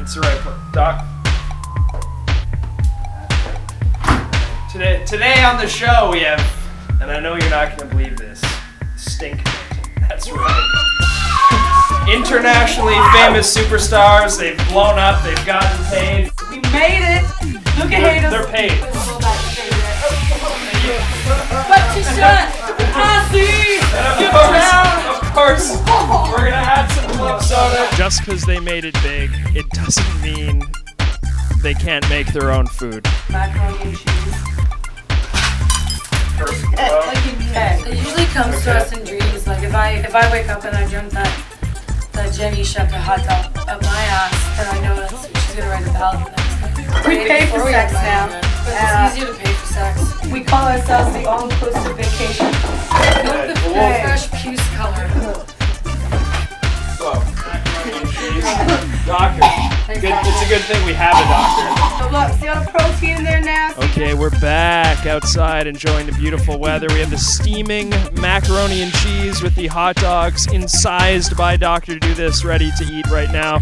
It's the right pl- Doc. Today, today on the show we have, and I know you're not going to believe this, Stink. That's right. Internationally famous superstars. They've blown up. They've gotten paid. We made it. Look at haters. they're paid. What you said? I see. Of course, of course, Just because they made it big, it doesn't mean they can't make their own food. Macaroni and cheese. First, well, Okay. It usually comes to us in dreams. Like if I if I wake up and I dream that that Jenny shoved a hot dog up my ass, then I know that she's gonna write a ballad the next day. We pay for sex have now. But Yeah. it's easier to pay Doctor. Good, it's a good thing we have a doctor. So look, see all the protein in there now? Okay, we're back outside enjoying the beautiful weather. We have the steaming macaroni and cheese with the hot dogs incised by Dr. To do This ready to eat right now.